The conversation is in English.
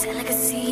Delicacy